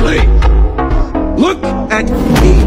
closely. Look at me.